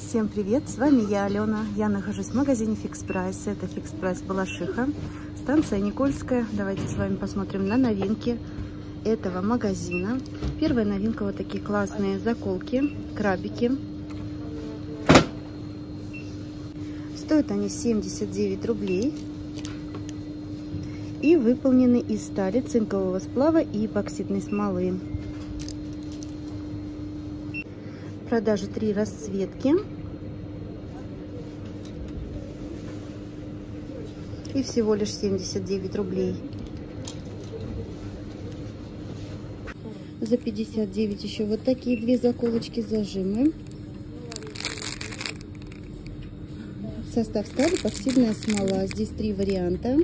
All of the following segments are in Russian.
Всем привет, с вами я, Алена. Я нахожусь в магазине Fix Price. Это Fix Price Балашиха, станция Никольская. Давайте с вами посмотрим на новинки этого магазина. Первая новинка вот такие классные заколки, крабики. Стоят они 79 рублей. И выполнены из стали, цинкового сплава и эпоксидной смолы. Продаже три расцветки. И всего лишь 79 рублей. За 59 еще вот такие две заколочки зажимы. Состав стали эпоксидная смола. Здесь три варианта.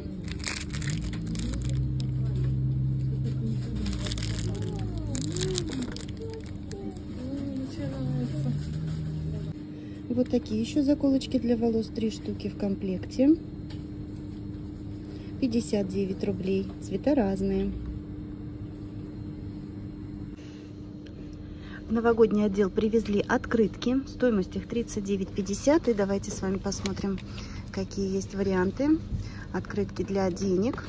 Такие еще заколочки для волос, три штуки в комплекте. 59 рублей. Цвета разные. В новогодний отдел привезли открытки. Стоимость их 39,50. И давайте с вами посмотрим, какие есть варианты. Открытки для денег.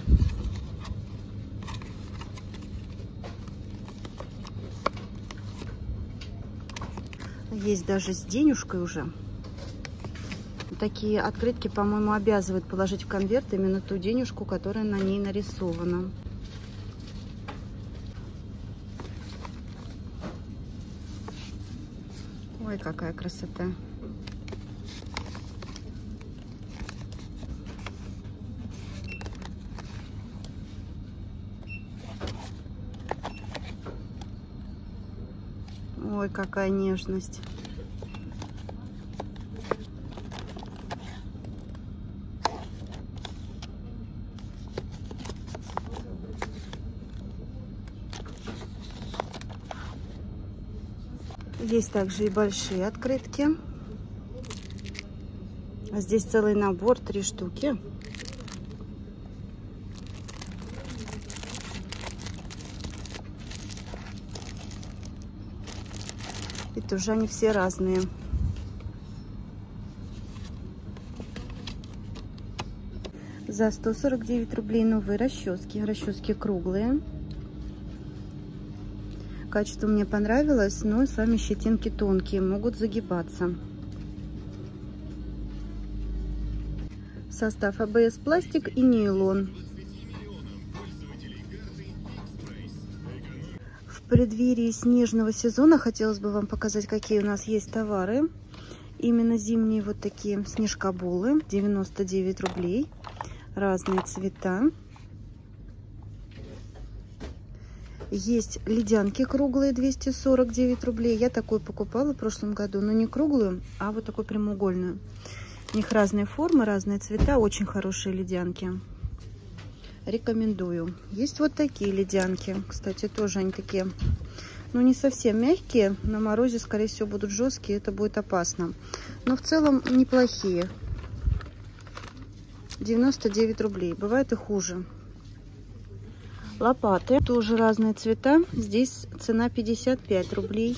Есть даже с денежкой уже. Такие открытки, по-моему, обязывают положить в конверт именно ту денежку, которая на ней нарисована. Ой, какая красота. Ой, какая нежность. Есть также и большие открытки. Здесь целый набор, три штуки. И тоже они все разные. За 149 рублей новые расчески. Расчески круглые. Качество мне понравилось, но сами щетинки тонкие, могут загибаться. Состав АБС пластик и нейлон. В преддверии снежного сезона хотелось бы вам показать, какие у нас есть товары. Именно зимние вот такие снежкобулы, 99 рублей, разные цвета. Есть ледянки круглые, 249 рублей. Я такой покупала в прошлом году, но не круглую, а вот такой прямоугольную. У них разные формы, разные цвета, очень хорошие ледянки. Рекомендую. Есть вот такие ледянки. Кстати, тоже они такие, ну не совсем мягкие. На морозе, скорее всего, будут жесткие, это будет опасно. Но в целом неплохие. 99 рублей. Бывает и хуже. Лопаты. Тоже разные цвета. Здесь цена 55 рублей.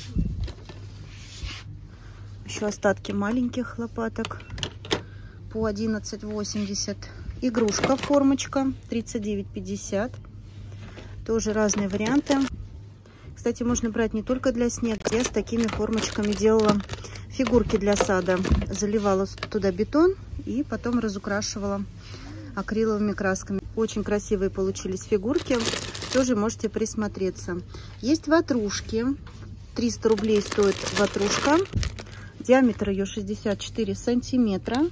Еще остатки маленьких лопаток по 11,80. Игрушка формочка 39,50. Тоже разные варианты. Кстати, можно брать не только для снега. Я с такими формочками делала фигурки для сада. Заливала туда бетон и потом разукрашивала акриловыми красками. Очень красивые получились фигурки. Тоже можете присмотреться. Есть ватрушки. 300 рублей стоит ватрушка. Диаметр ее 64 сантиметра.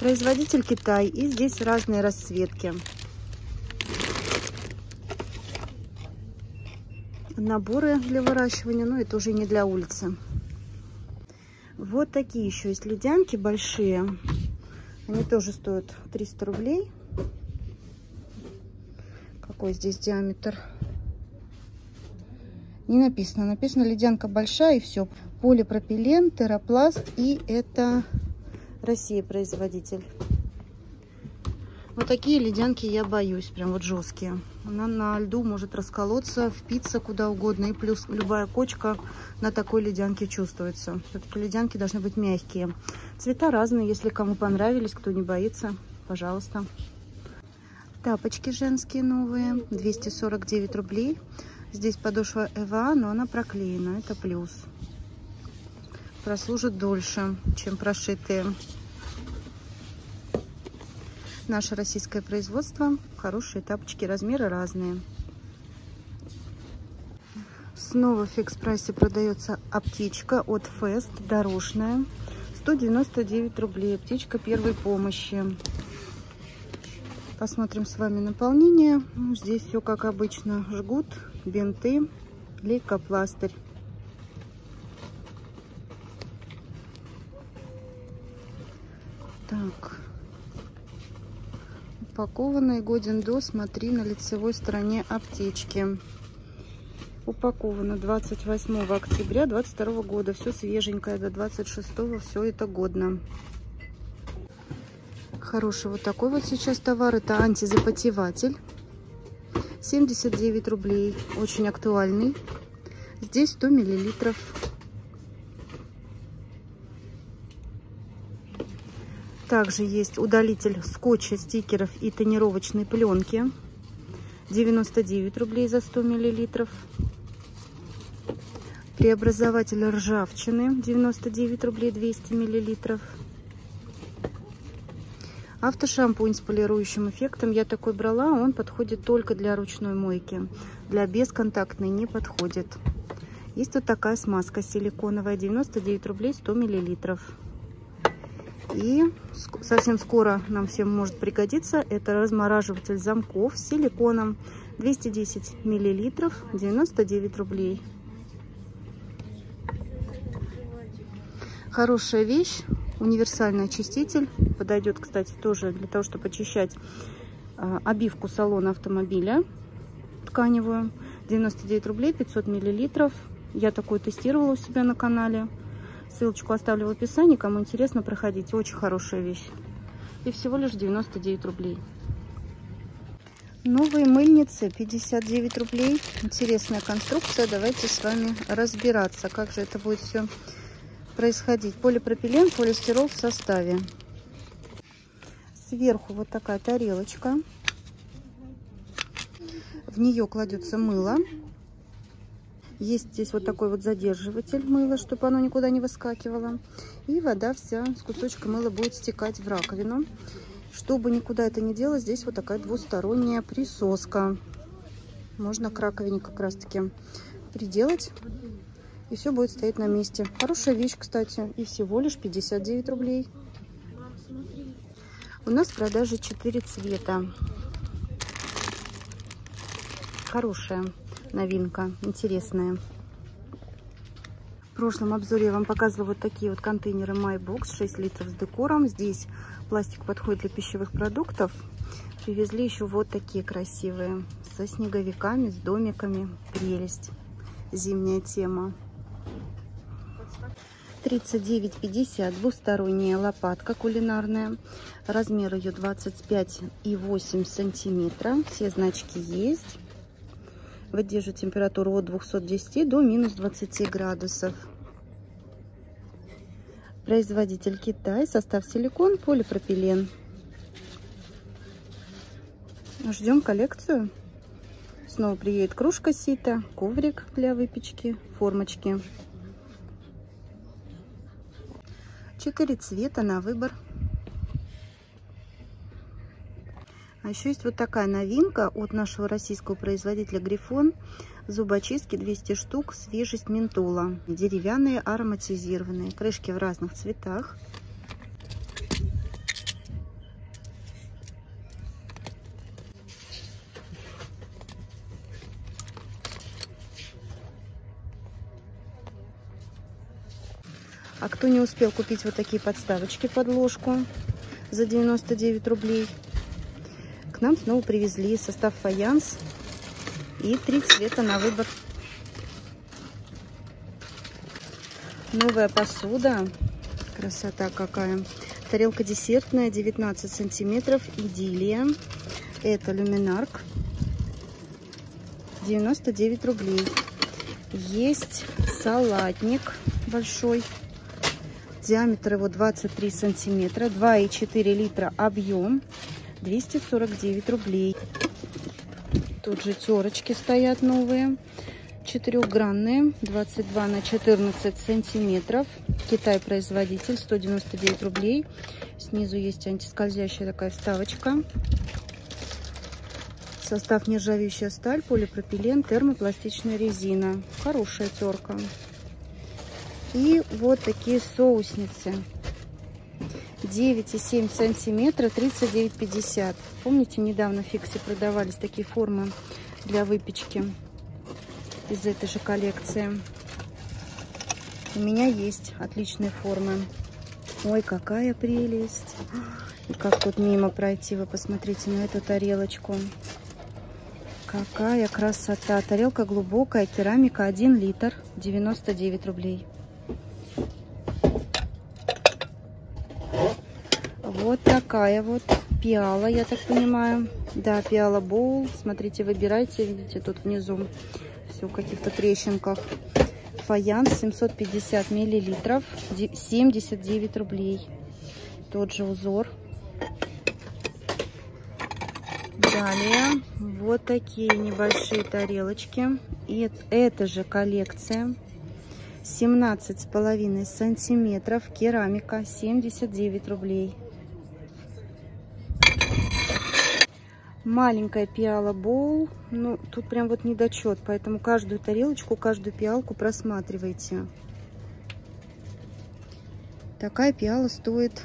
Производитель Китай. И здесь разные расцветки. Наборы для выращивания. Но это уже не для улицы. Вот такие еще есть ледянки большие. Они тоже стоят 300 рублей. Какой здесь диаметр? Не написано. Написано ледянка большая и все. Полипропилен, терапласт и это Россия производитель. Вот такие ледянки я боюсь. Прям вот жесткие. Она на льду может расколоться, впиться куда угодно. И плюс любая кочка на такой ледянке чувствуется. Все-таки ледянки должны быть мягкие. Цвета разные. Если кому понравились, кто не боится, пожалуйста. Тапочки женские новые. 249 рублей. Здесь подошва ЭВА, но она проклеена. Это плюс. Прослужит дольше, чем прошитые. Наше российское производство. Хорошие тапочки, размеры разные. Снова в фикс прайсе продается аптечка от Fest, дорожная. 199 рублей. Аптечка первой помощи. Посмотрим с вами наполнение. Здесь все как обычно. Жгут, бинты, лейкопластырь. Так упакованный годен до смотри на лицевой стороне аптечки. Упаковано 28 октября 22 года. Все свеженькое до 26 все это годно. Хороший вот такой вот сейчас товар. Это антизапотеватель. 79 рублей. Очень актуальный. Здесь 100 миллилитров Также есть удалитель скотча, стикеров и тонировочной пленки. 99 рублей за 100 миллилитров. Преобразователь ржавчины 99 рублей 200 миллилитров. Автошампунь с полирующим эффектом. Я такой брала, он подходит только для ручной мойки. Для бесконтактной не подходит. Есть вот такая смазка силиконовая, 99 рублей 100 миллилитров. И совсем скоро нам всем может пригодиться. Это размораживатель замков с силиконом. 210 миллилитров, 99 рублей. Хорошая вещь. Универсальный очиститель. Подойдет, кстати, тоже для того, чтобы очищать а, обивку салона автомобиля тканевую. 99 рублей, 500 миллилитров. Я такой тестировала у себя на канале. Ссылочку оставлю в описании. Кому интересно, проходите. Очень хорошая вещь. И всего лишь 99 рублей. Новые мыльницы 59 рублей. Интересная конструкция. Давайте с вами разбираться, как же это будет все происходить. Полипропилен, полистирол в составе. Сверху вот такая тарелочка. В нее кладется мыло. Есть здесь вот такой вот задерживатель мыла, чтобы оно никуда не выскакивало. И вода вся с кусочка мыла будет стекать в раковину. Чтобы никуда это не делать, здесь вот такая двусторонняя присоска. Можно к раковине как раз таки приделать. И все будет стоять на месте. Хорошая вещь, кстати. И всего лишь 59 рублей. У нас в продаже 4 цвета. Хорошая новинка, интересная. В прошлом обзоре я вам показывала вот такие вот контейнеры MyBox 6 литров с декором. Здесь пластик подходит для пищевых продуктов. Привезли еще вот такие красивые, со снеговиками, с домиками. Прелесть. Зимняя тема. 39,50 двусторонняя лопатка кулинарная. Размер ее 25,8 сантиметра. Все значки есть выдержит температуру от 210 до минус 20 градусов. Производитель Китай, состав силикон, полипропилен. Ждем коллекцию. Снова приедет кружка сита, коврик для выпечки, формочки. Четыре цвета на выбор. А еще есть вот такая новинка от нашего российского производителя Грифон. Зубочистки 200 штук, свежесть ментола. Деревянные, ароматизированные. Крышки в разных цветах. А кто не успел купить вот такие подставочки под ложку за 99 рублей, нам снова привезли состав фаянс и три цвета на выбор. Новая посуда. Красота какая. Тарелка десертная, 19 сантиметров, идиллия. Это люминарк. 99 рублей. Есть салатник большой. Диаметр его 23 сантиметра. 2,4 литра объем. 249 рублей. Тут же терочки стоят новые. Четырехгранные. 22 на 14 сантиметров. Китай производитель. 199 рублей. Снизу есть антискользящая такая вставочка. Состав нержавеющая сталь, полипропилен, термопластичная резина. Хорошая терка. И вот такие соусницы. 9,7 сантиметра, 39,50. Помните, недавно в Фиксе продавались такие формы для выпечки из этой же коллекции. У меня есть отличные формы. Ой, какая прелесть. И как тут мимо пройти, вы посмотрите на эту тарелочку. Какая красота. Тарелка глубокая, керамика 1 литр, 99 рублей. Вот такая вот пиала, я так понимаю. Да, пиала боул. Смотрите, выбирайте. Видите, тут внизу все в каких-то трещинках. Фаянс 750 миллилитров, 79 рублей. Тот же узор. Далее вот такие небольшие тарелочки. И это же коллекция. 17 с половиной сантиметров. Керамика 79 рублей. Маленькая пиала боул. Ну, тут прям вот недочет. Поэтому каждую тарелочку, каждую пиалку просматривайте. Такая пиала стоит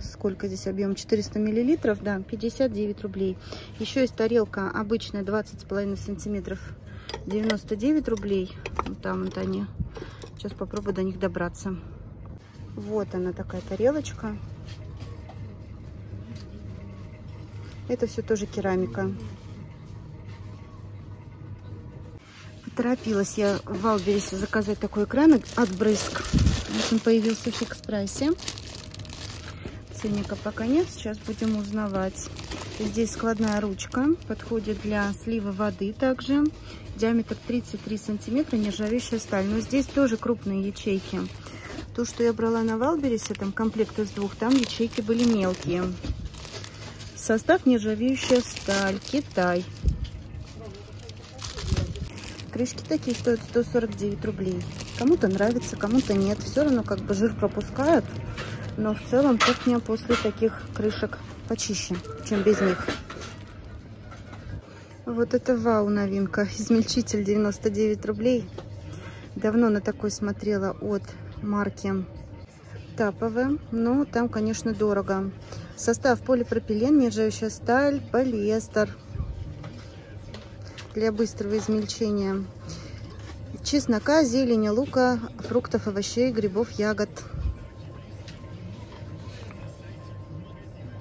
сколько здесь объем 400 миллилитров да 59 рублей еще есть тарелка обычная 20 с половиной сантиметров 99 рублей вот там вот они сейчас попробую до них добраться вот она такая тарелочка это все тоже керамика торопилась я в Вайлдберрисе заказать такой экран от брызг он появился в Фикс Прайсе ценника пока нет, сейчас будем узнавать. Здесь складная ручка, подходит для слива воды также. Диаметр 33 сантиметра, нержавеющая сталь. Но здесь тоже крупные ячейки. То, что я брала на Вайлдберрисе, там комплект из двух, там ячейки были мелкие. Состав нержавеющая сталь, Китай. Крышки такие стоят 149 рублей. Кому-то нравится, кому-то нет. Все равно как бы жир пропускают. Но в целом кухня после таких крышек почище, чем без них. Вот это вау новинка. Измельчитель 99 рублей. Давно на такой смотрела от марки Таповые. Но там, конечно, дорого. Состав полипропилен, нержавеющая сталь, полиэстер. Для быстрого измельчения. Чеснока, зелени, лука, фруктов, овощей, грибов, ягод.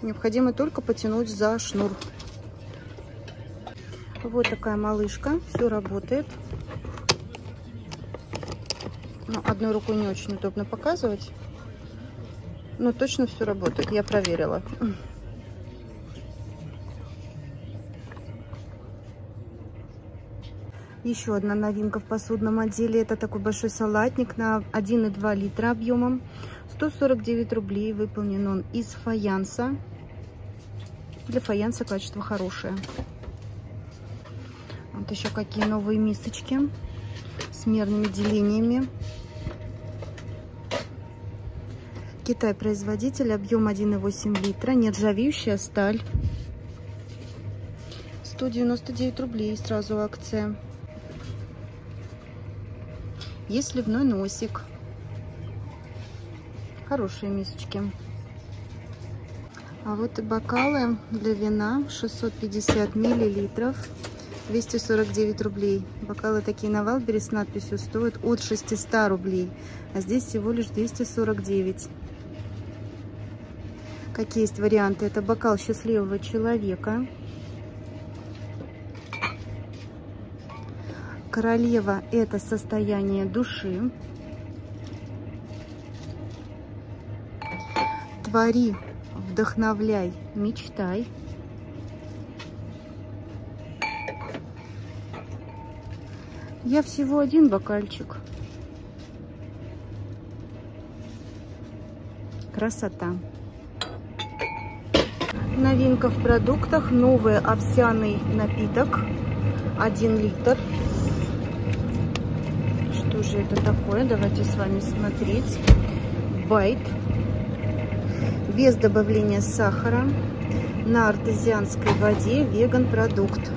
Необходимо только потянуть за шнур. Вот такая малышка. Все работает. Но ну, одной рукой не очень удобно показывать. Но точно все работает. Я проверила. Еще одна новинка в посудном отделе. Это такой большой салатник на 1,2 литра объемом. 149 рублей. Выполнен он из фаянса. Для фаянса качество хорошее. Вот еще какие новые мисочки с мерными делениями. Китай производитель, объем 1,8 литра, нержавеющая сталь. 199 рублей сразу акция. Есть сливной носик. Хорошие мисочки. А вот и бокалы для вина 650 миллилитров. 249 рублей. Бокалы такие на Валбере с надписью стоят от 600 рублей. А здесь всего лишь 249. Какие есть варианты? Это бокал счастливого человека. Королева – это состояние души. Твори вдохновляй, мечтай. Я всего один бокальчик. Красота. Новинка в продуктах. Новый овсяный напиток. 1 литр. Что же это такое? Давайте с вами смотреть. Байт. Без добавления сахара. На артезианской воде. Веган продукт.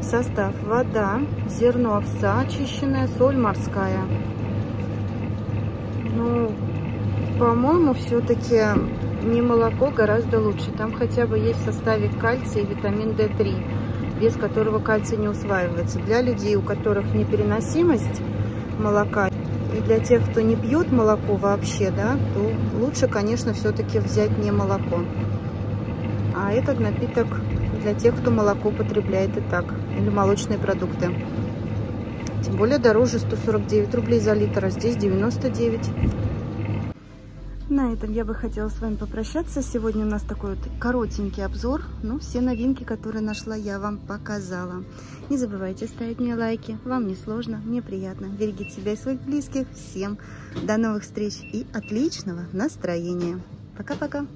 Состав. Вода, зерно овса очищенное, соль морская. Ну, по-моему, все-таки не молоко гораздо лучше. Там хотя бы есть в составе кальций и витамин D3, без которого кальций не усваивается. Для людей, у которых непереносимость молока, и для тех, кто не пьет молоко вообще, да, то лучше, конечно, все-таки взять не молоко. А этот напиток для тех, кто молоко потребляет и так, или молочные продукты. Тем более дороже 149 рублей за литр, а здесь 99. На этом я бы хотела с вами попрощаться. Сегодня у нас такой вот коротенький обзор. Ну, все новинки, которые нашла, я вам показала. Не забывайте ставить мне лайки. Вам не сложно, мне приятно. Берегите себя и своих близких. Всем до новых встреч и отличного настроения. Пока-пока.